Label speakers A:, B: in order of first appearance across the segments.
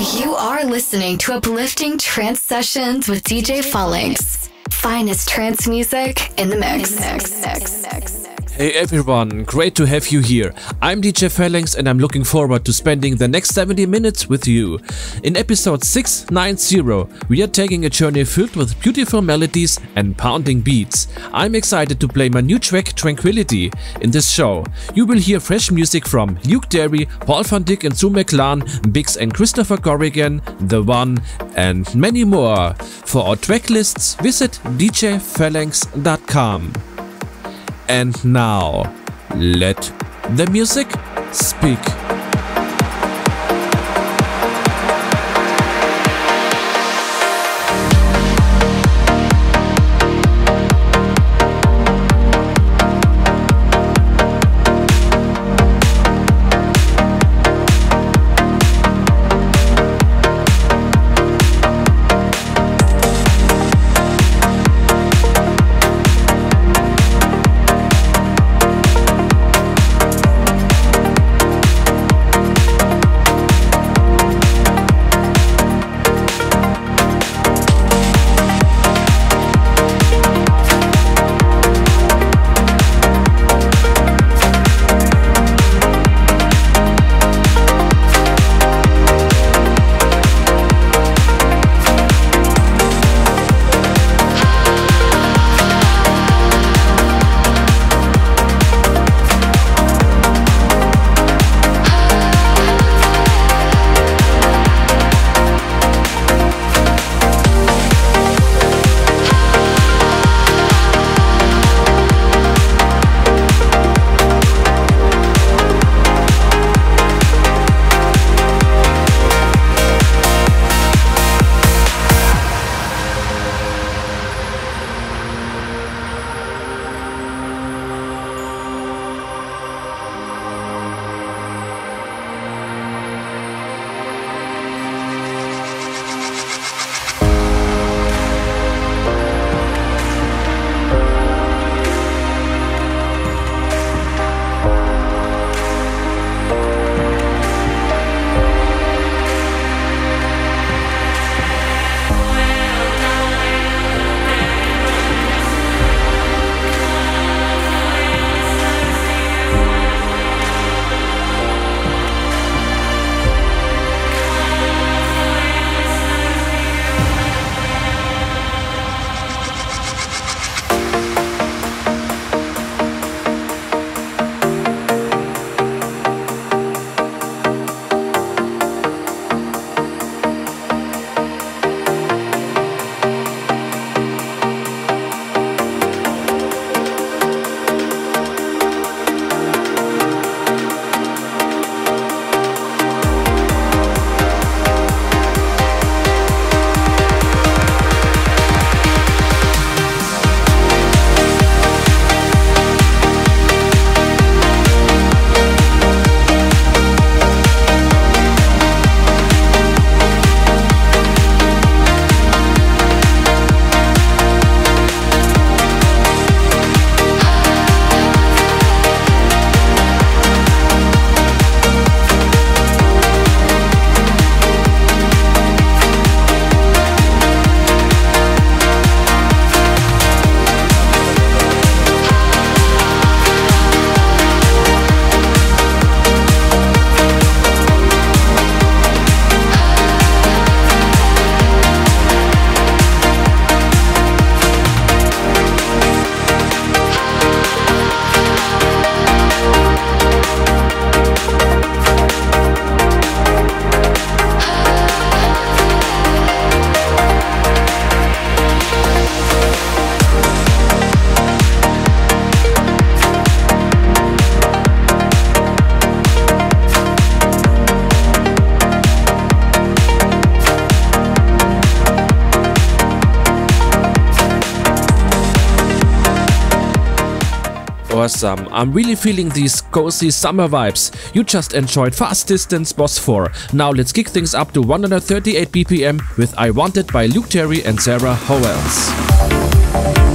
A: You are listening to uplifting trance sessions with DJ Phalanx. Finest trance music in the mix. mix, mix,
B: mix Hey everyone, great to have you here. I'm DJ Phalanx and I'm looking forward to spending the next 70 minutes with you. In episode 690, we are taking a journey filled with beautiful melodies and pounding beats. I'm excited to play my new track Tranquility. In this show, you will hear fresh music from Luke Terry, Paul van Dyk and Sue McLaren, BixX and Christopher Corrigan, Th3 One, and many more. For our track lists, visit djphalanx.com. And now, let the music speak. Awesome. Um, I'm really feeling these cozy summer vibes. You just enjoyed Fast Distance Bosphore. Now let's kick things up to 138 BPM with I Wanted by Luke Terry and Sarah Howells.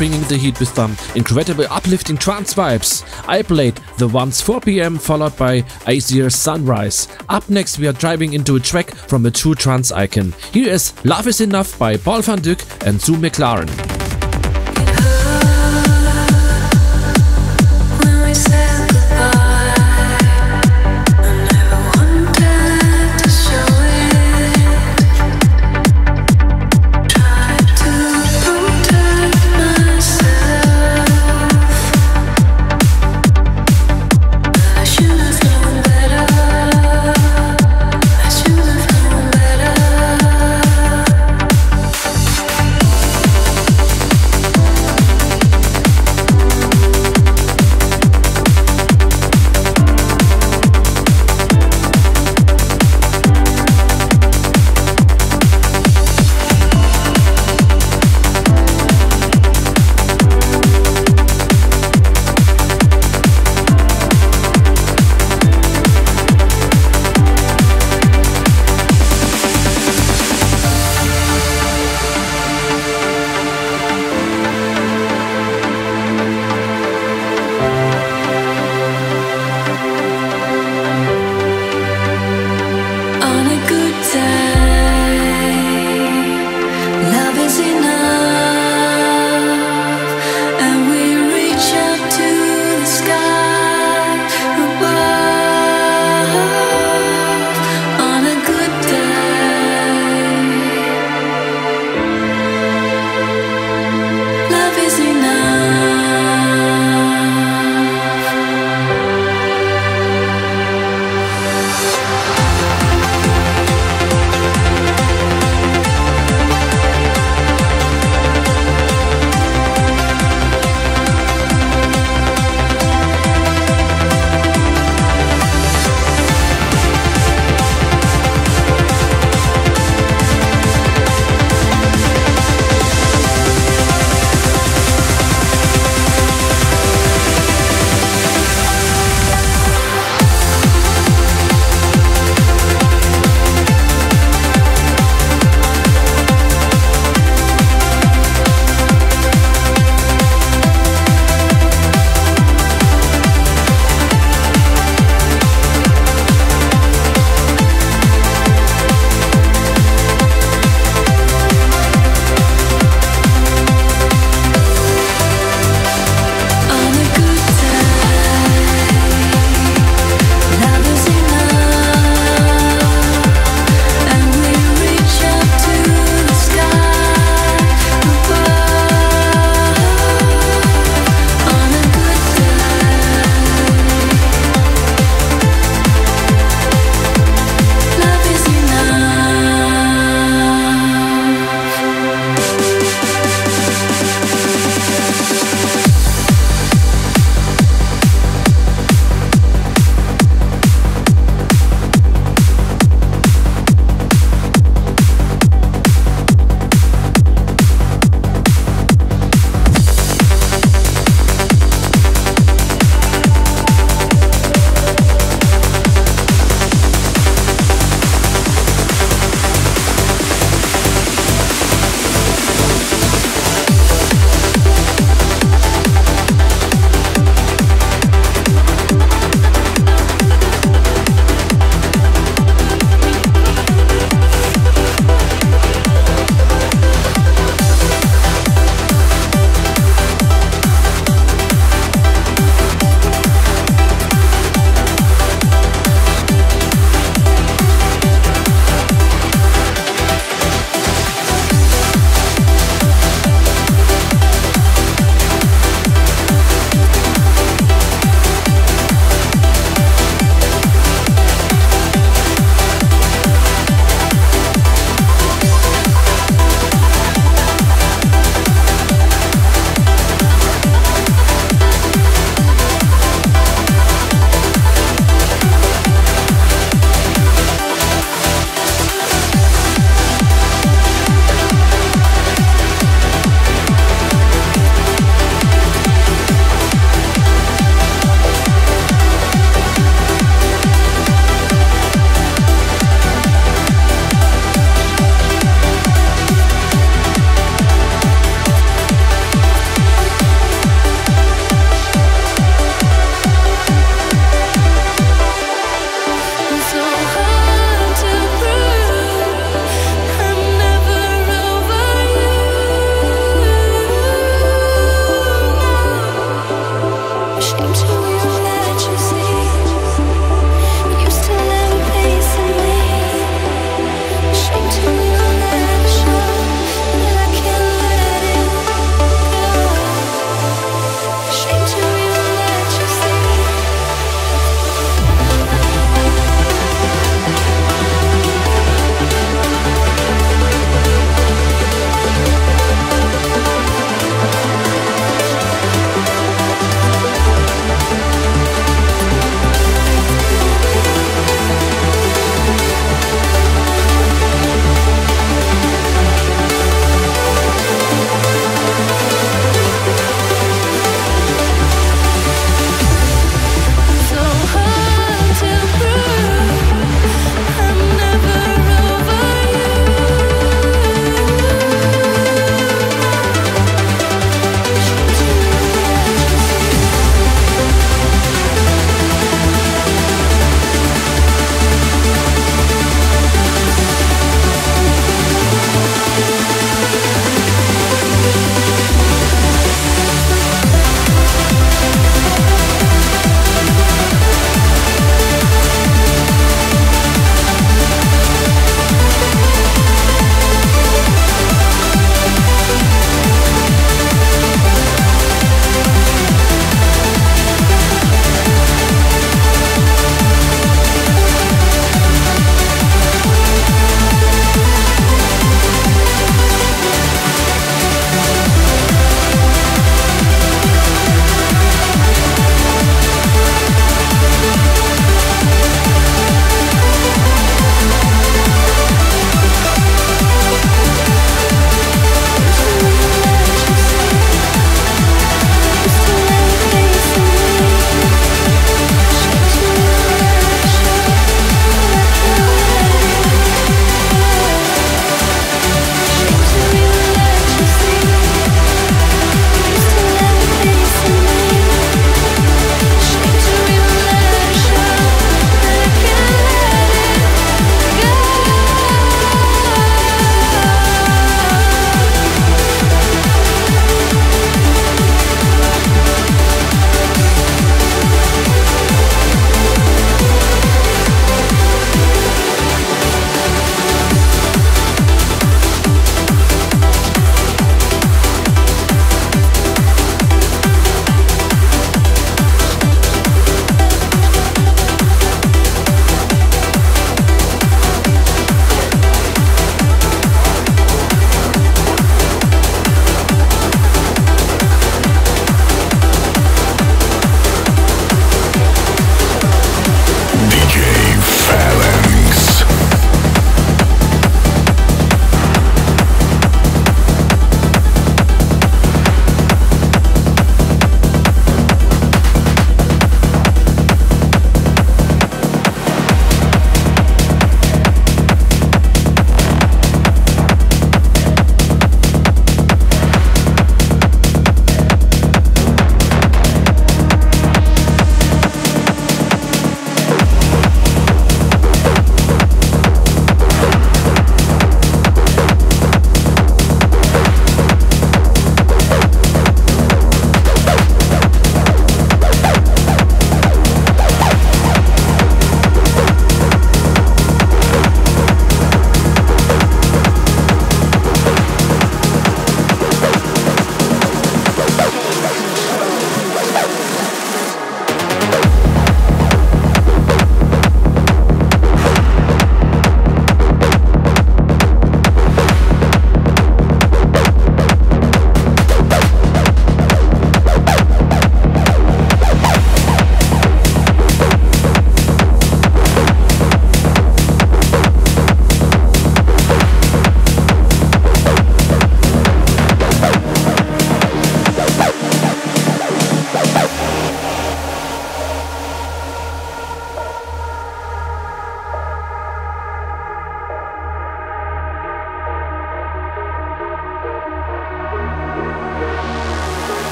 C: Bringing the heat with some incredible uplifting trance vibes. I played Th3 One's 4pm followed by Asier Sunrise. Up next we are driving into a track from a true trance icon. Here is Love is Enough by Paul van Dyk and Sue McLaren.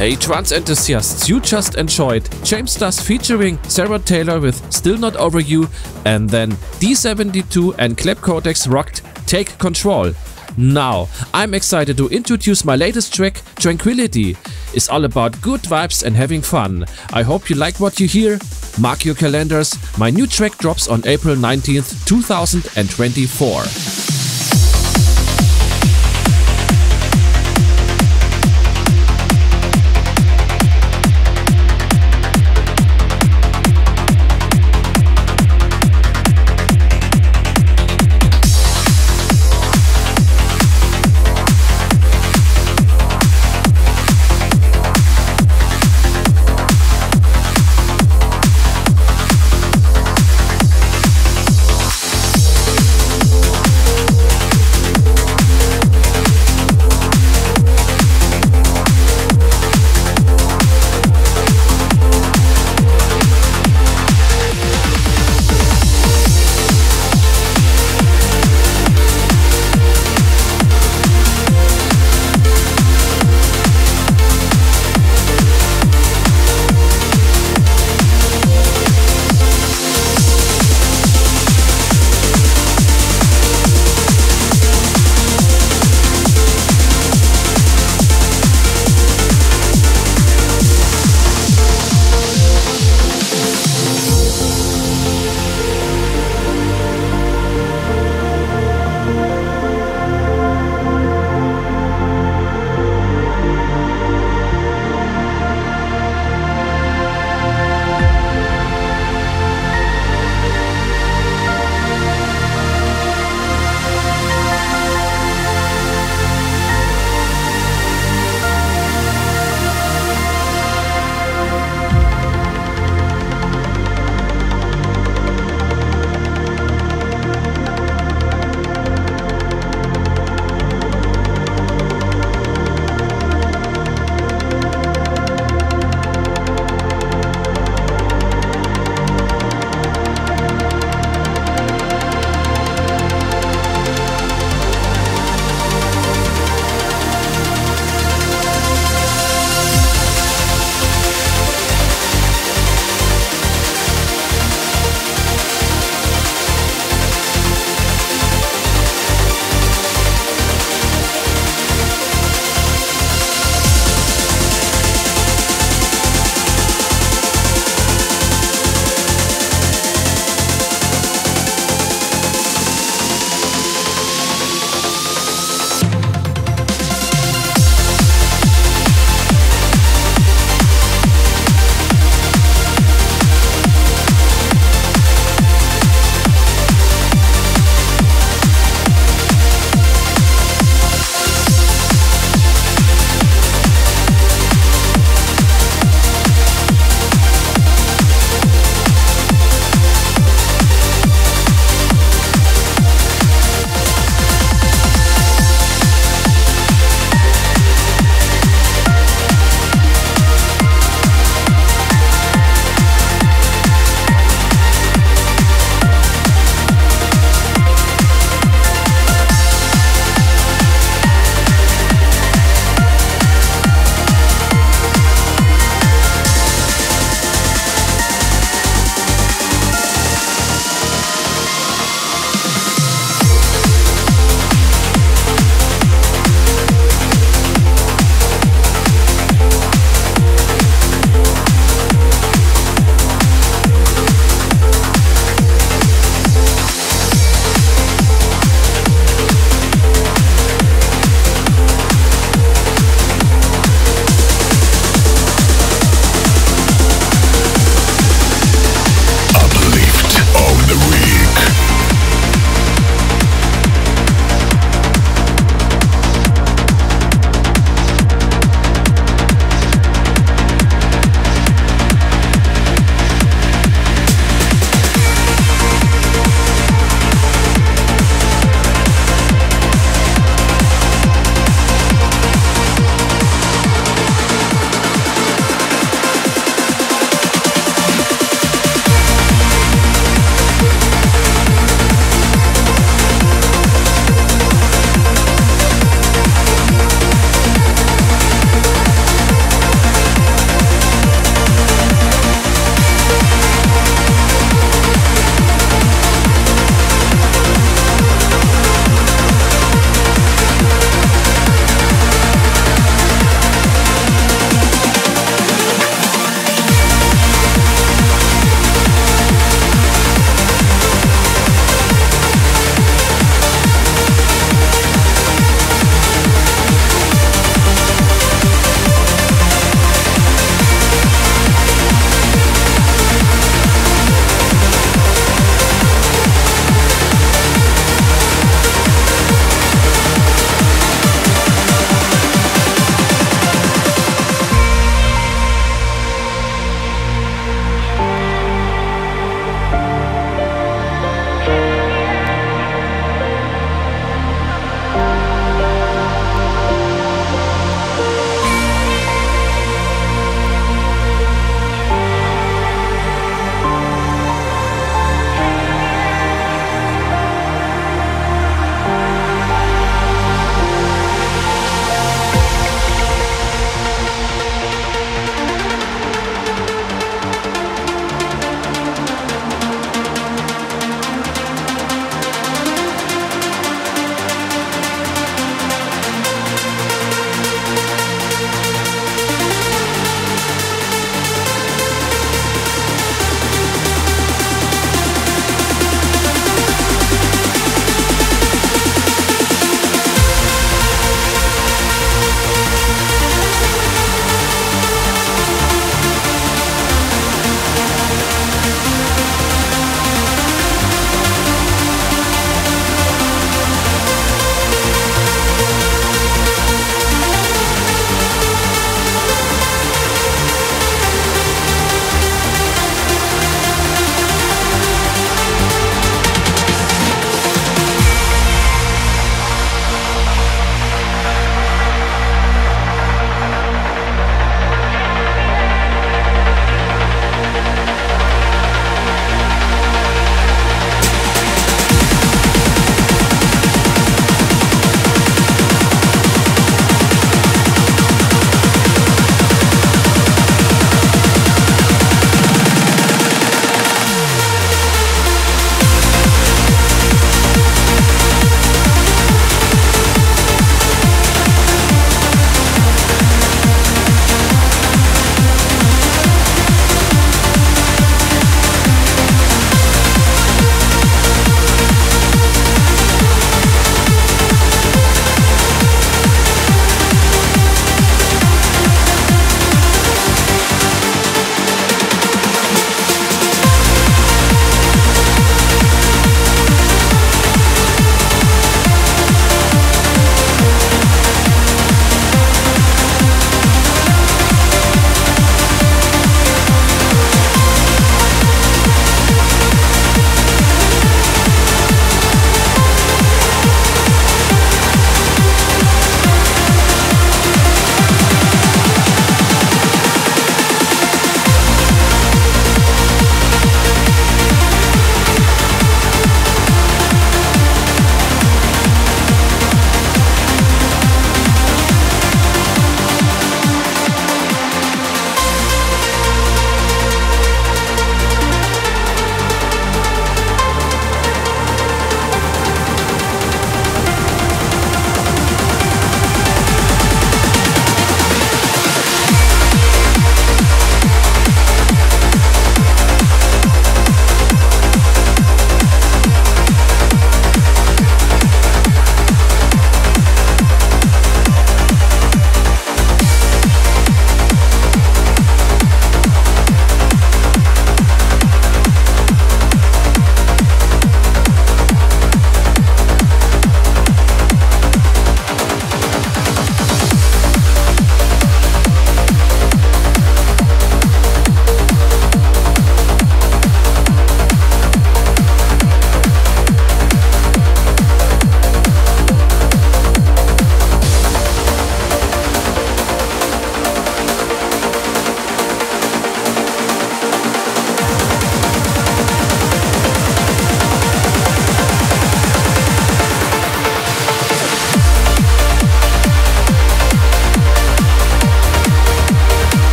B: Hey trance enthusiasts, you just enjoyed James Dust featuring Zara Taylor with Still Not Over You and then D72 and Clap Codex rocked Take Control. Now, I'm excited to introduce my latest track, Tranquility. It's all about good vibes and having fun. I hope you like what you hear. Mark your calendars, my new track drops on April 19th, 2024.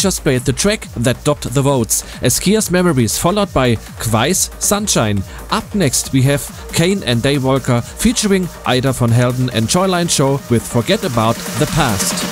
B: Just played the track that topped the votes, Escea's Memories, followed by KVAII Sunshine. Up next we have CANE and Daywalker featuring Ayda van Helden and Joyline Snow with Forget About the Past.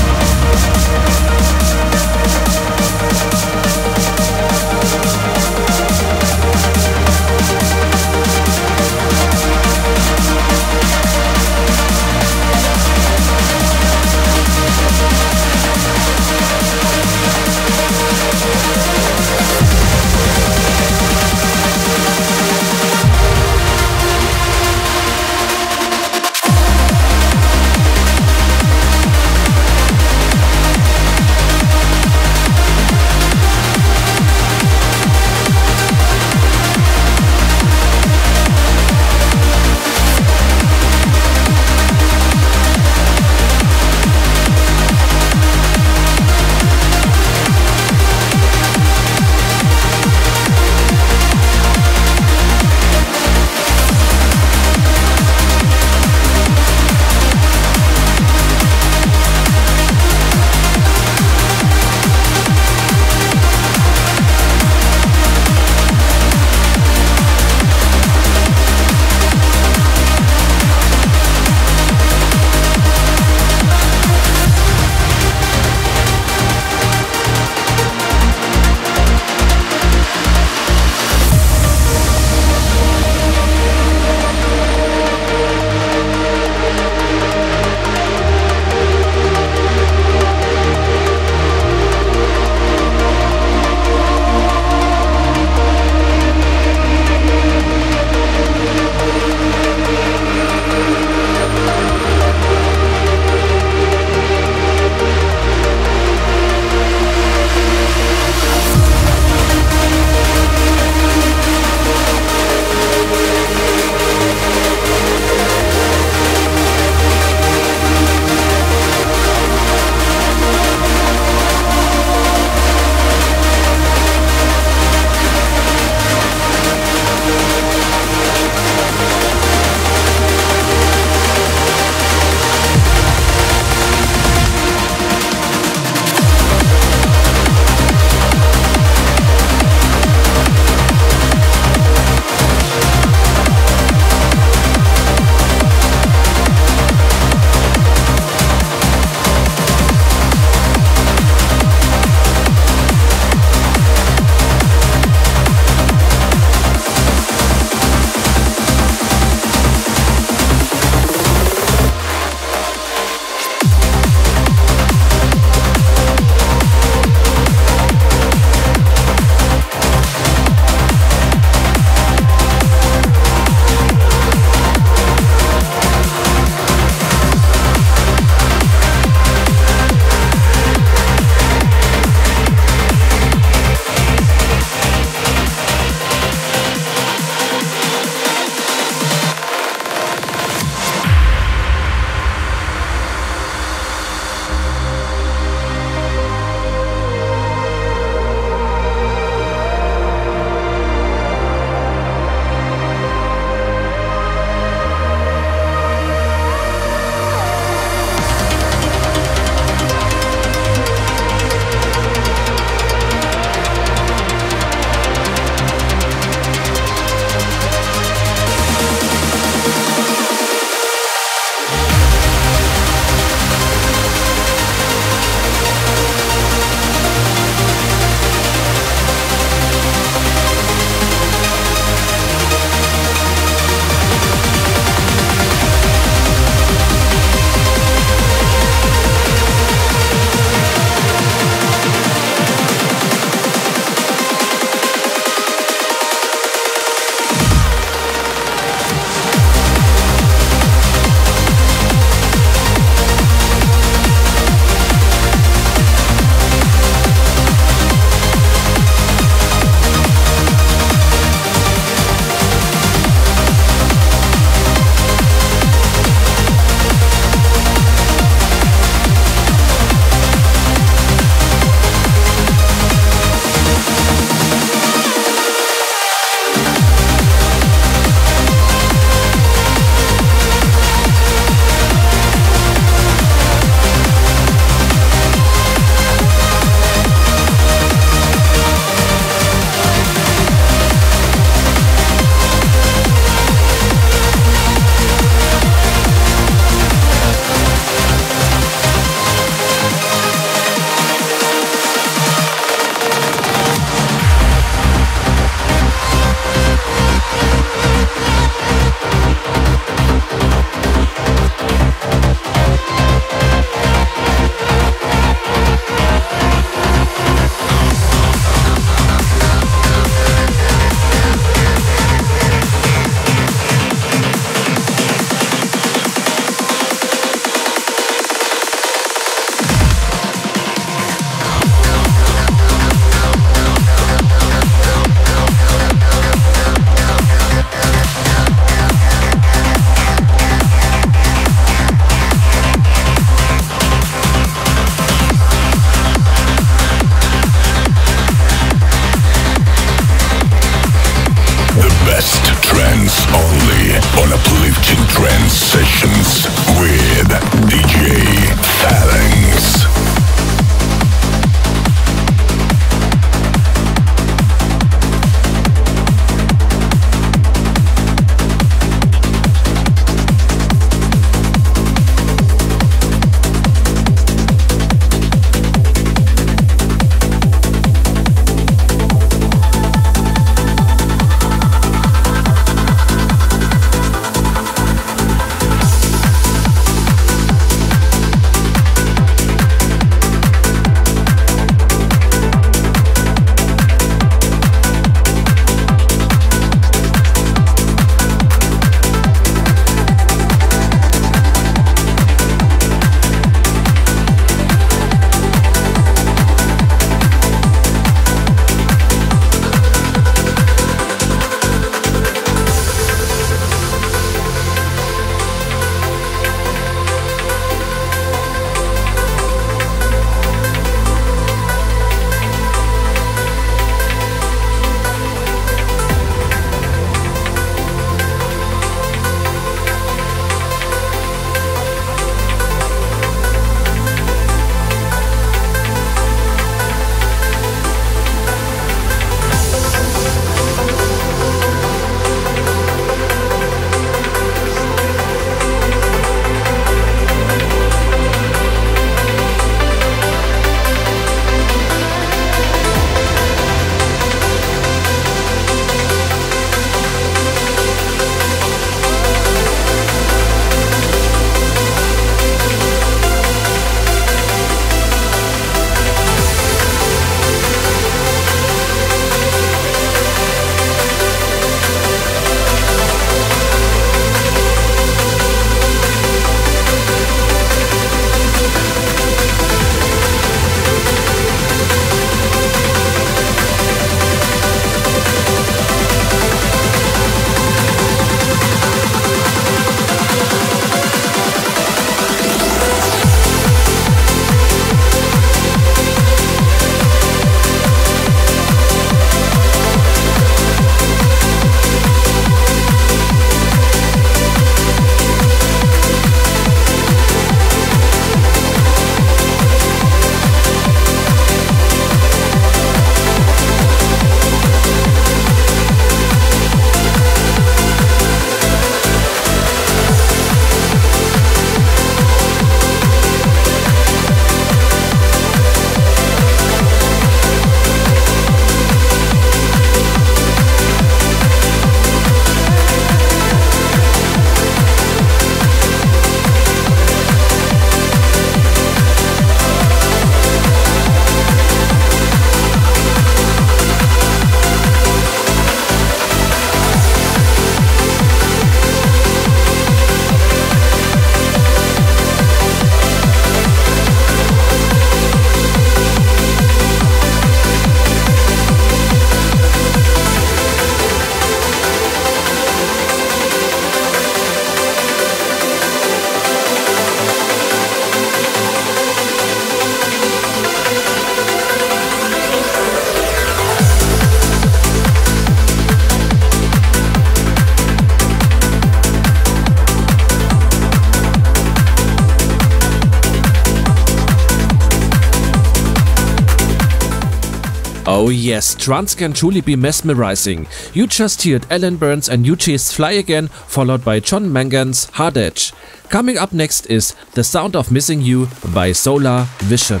B: Yes, trance can truly be mesmerizing. You just heard Allan Berntz and U-G's Fly Again, followed by John Mangan's Hard Edge. Coming up next is The Sound of Missing You by Solar Vision.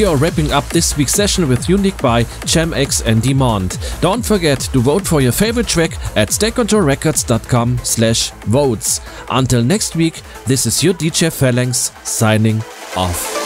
D: We are wrapping up this week's session with Unique by X and Demand. Don't forget to vote for your favorite track at statecontrolrecords.com slash votes. Until next week, this is your DJ Phalanx signing off.